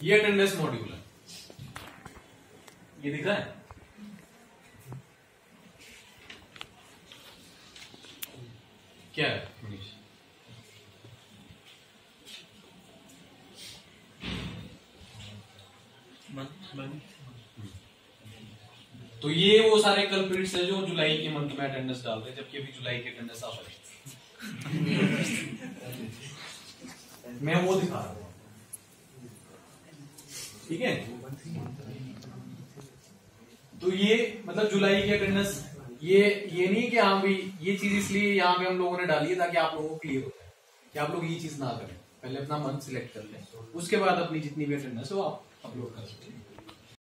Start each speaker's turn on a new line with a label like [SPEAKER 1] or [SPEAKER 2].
[SPEAKER 1] ये attendance module है ये दिख रहा है? क्या है मनीष? तो ये वो सारे कल्प्रिट्स है जो जुलाई के मंथ में अटेंडेंस डाल रहे हैं जबकि अभी जुलाई की अटेंडेंस आ रही मैं वो दिखा रहा हूँ। ठीक है? तो ये मतलब जुलाई की अटेंडेंस, ये ये नहीं कि हाँ भाई ये चीज़ इसलिए यहाँ पे हम लोगों ने डाली है ताकि आप लोगों को क्लियर हो जाए कि आप लोग ये चीज़ ना करें। पहले अपना मंथ सिलेक्ट कर लें, उसके बाद अपनी जितनी भी अटेंडेंस है आप अपलोड कर सकते हैं।